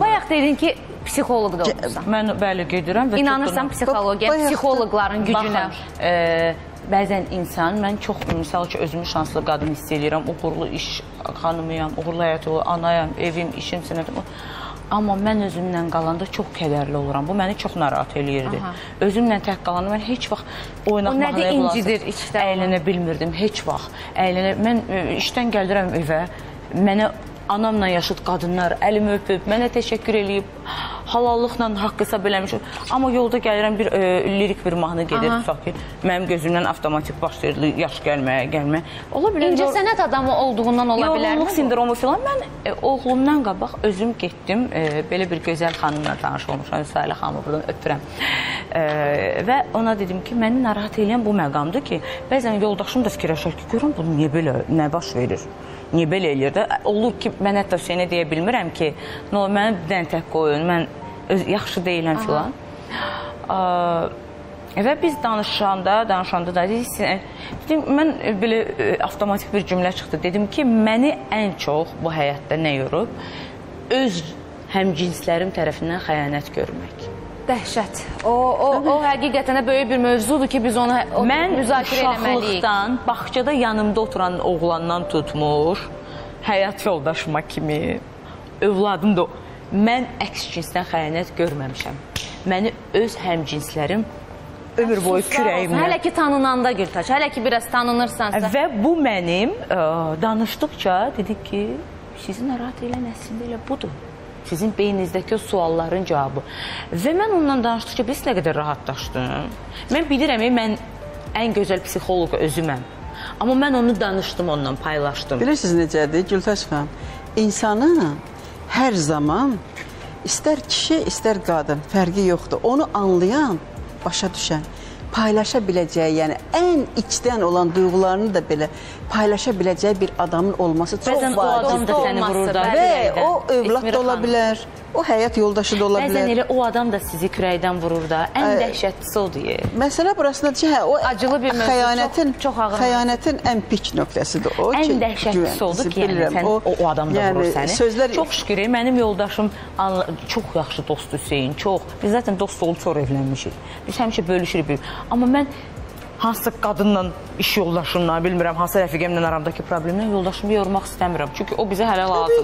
Bayaq dedin ki, psixoloq da olursan. Mən bəli gedirəm və İnanırsan da- psixoloqların gücünə. Baxın, e, bəzən insan, mən çox misal ki, özümü şanslı qadın hiss edirəm. Uğurlu iş xanımıyam, uğurlu həyat yolu, anayam, evim, işim, sənətim. Amma mən özümlə qalanda çox kədərli oluram. Bu məni çox narahat eləyirdi. Aha. Özümlə tək qalanda mən heç vaxt oynaq asıb içdə? Əylənə bilmirdim heç vaxt. Əylənə mən e, işdən gəlirəm evə, mənə anamla yaşıd qadınlar əlimi öpüb, mənə təşəkkür eləyib, halallıqla haqq hesab eləmiş. Amma yolda gəlirəm bir e, lirik bir mahnı gedir, tutaq ki, mənim gözümdən avtomatik başlayır yaş gəlməyə, gəlməyə. Ola bilər İncə sənət adamı olduğundan ola bilər. Yorğunluq sindromu filan. Mən e, oğlumdan qabaq özüm getdim. E, belə bir gözəl xanımla tanış olmuşam. Sahilə xanımı buradan öpürəm. E, və ona dedim ki, məni narahat edən bu məqamdır ki, bəzən yoldaşım da fikirləşir ki, görüm bu niyə belə, nə baş verir? Niyə belə eləyir də? Olur ki, mən hətta Hüseynə deyə bilmirəm ki, no, bir dənə tək qoyun, mən öz, yaxşı deyiləm filan. Ə, Və biz danışanda, danışanda da dedim, mən belə e, avtomatik bir cümlə çıxdı. Dedim ki, məni ən çox bu həyatda nə yorub? Öz həmcinslərim tərəfindən xəyanət görmək. Dəhşət. O, o, o həqiqətən də böyük bir mövzudur ki, biz onu o, Mən müzakirə etməliyik. uşaqlıqdan bağçada yanımda oturan oğlandan tutmuş, həyat yoldaşıma kimi, övladım da mən əks cinsdən xəyanət görməmişəm. Məni öz həmcinslərim ömür boyu kürəyimlə Hələ ki tanınanda Gültaç, hələ ki biraz tanınırsansa. Və bu mənim ə, danışdıqca dedi ki, sizi narahat edən əslində elə budur. Sizin beyninizdəki o sualların cavabı. Və mən ondan danışdıqca biz nə qədər rahatlaşdım. Mən bilirəm, e, mən ən gözəl psixoloq özüməm. Amma mən onu danışdım onunla, paylaşdım. Bilirsiniz necədir Gültaş xanım? İnsanı hər zaman istər kişi, istər qadın fərqi yoxdur. Onu anlayan, başa düşən, paylaşa biləcəyi, yəni ən içdən olan duyğularını da belə paylaşa biləcəyi bir adamın olması çox Bəzən o vacibdir. adam da səni vurur da. Və o övlad da ola xanım. O həyat yoldaşı da ola Bəzən bilər. elə o adam da sizi kürəkdən vurur da. Ən dəhşətlisi odur. ye. Məsələ burasındadır ki, hə, o Acılı bir mövzu, xəyanətin, çox- çox ağır xəyanətin ən pik nöqtəsidir o Ən ki, dəhşətlisi odur ki, yəni bilirəm, sən o, o adam da yəni, vurur səni. Sözlər Çox şükür, mənim yoldaşım çox yaxşı dost Hüseyn, çox. Biz zaten dost olub sonra evlənmişik. Biz həmişə bölüşürük. bir- Amma mən hansı qadınla iş yoldaşımla, bilmirəm, hansı rəfiqəmlə aramdakı problemlə yoldaşımı yormaq istəmirəm. Çünki o bizə hələ lazımdır.